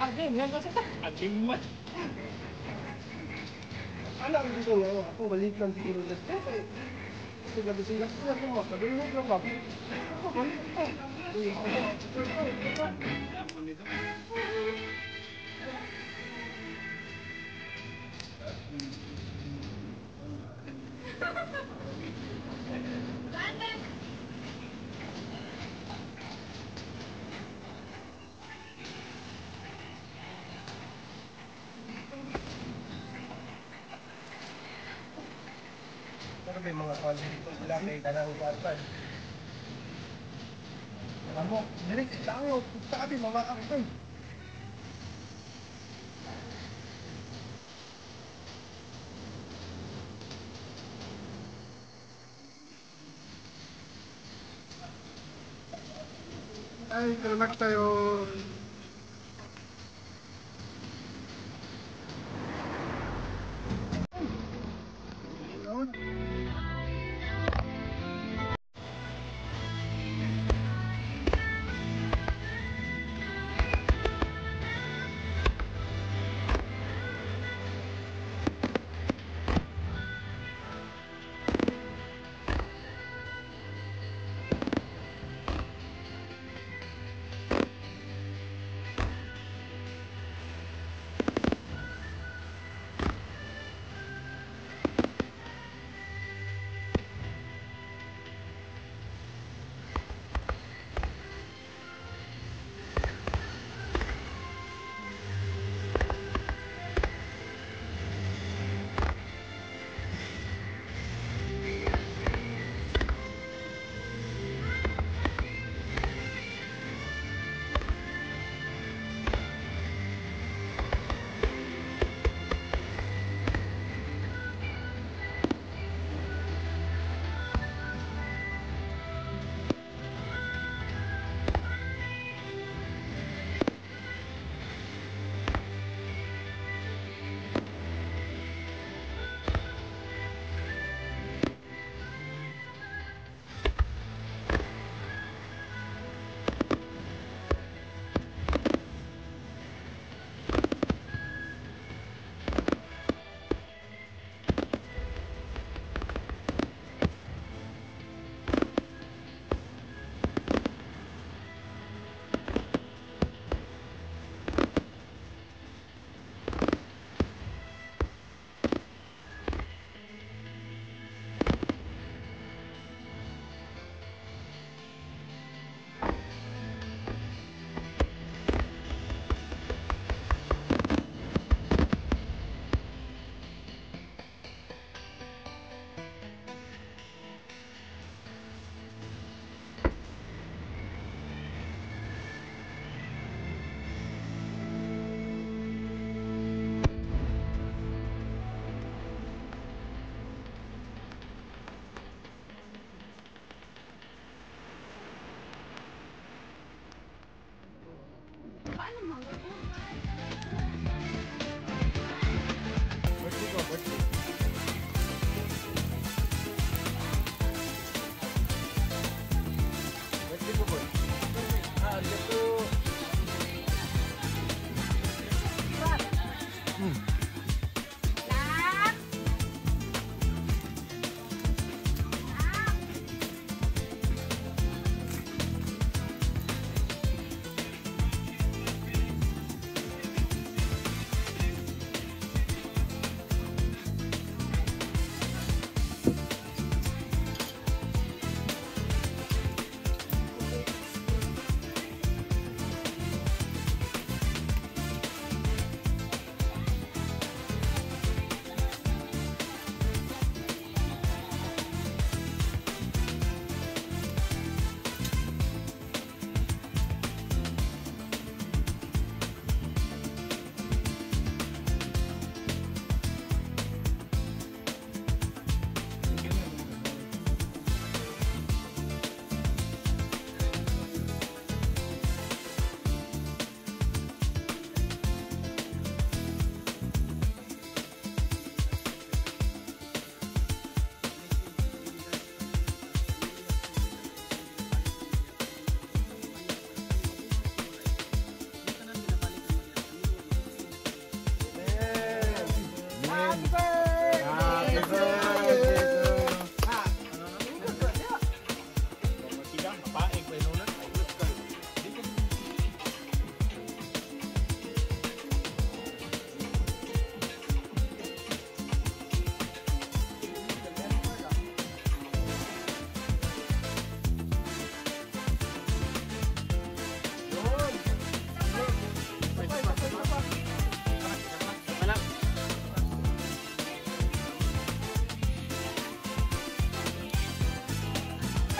a a k i t n g a e n s g u r h s a h i a h a k a k kay mga kwan dito sila kay kanang oh, kwan Amo, direk tayo, puta kami mama ako. Ay, kalamak tayo.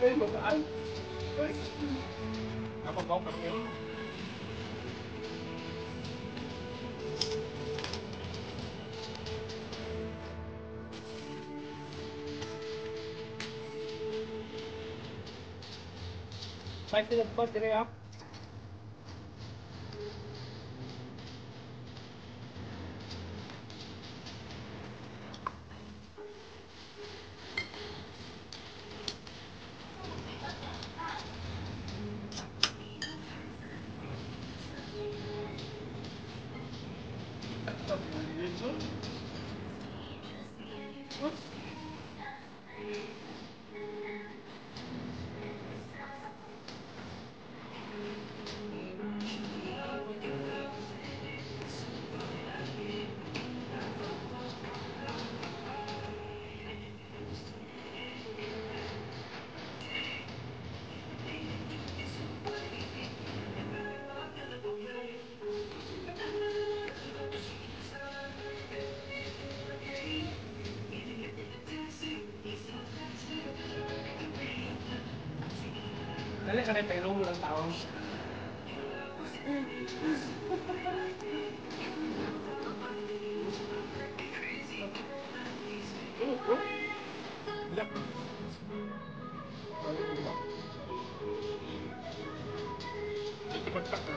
đi một anh cảm ơn con cảm ơn Vai ter, pode ter aí, ó. Ini karena Peru ulang tahun. Look.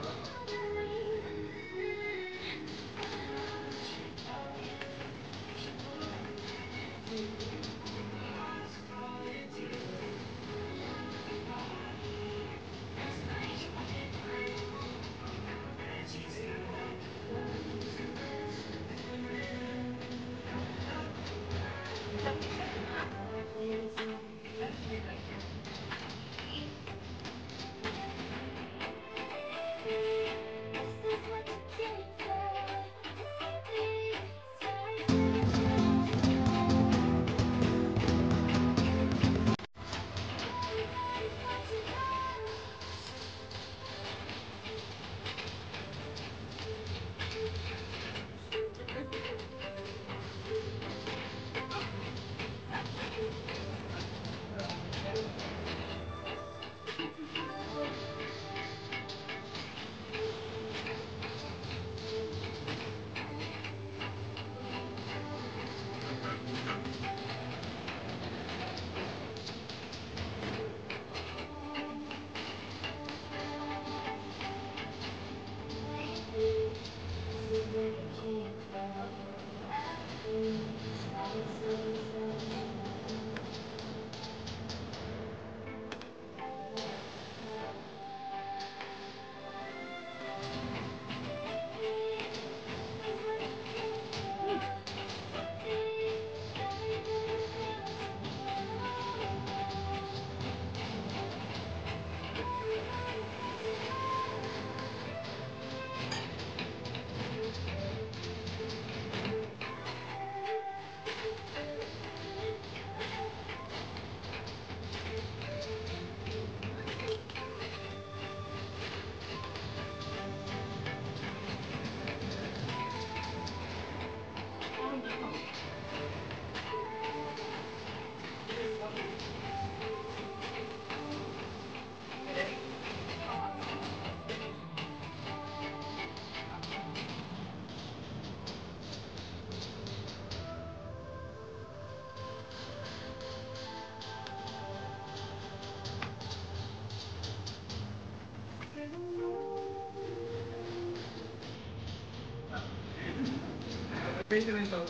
Beijo né, então.